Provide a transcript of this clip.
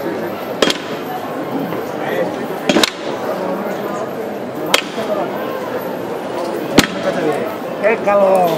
Eh kalau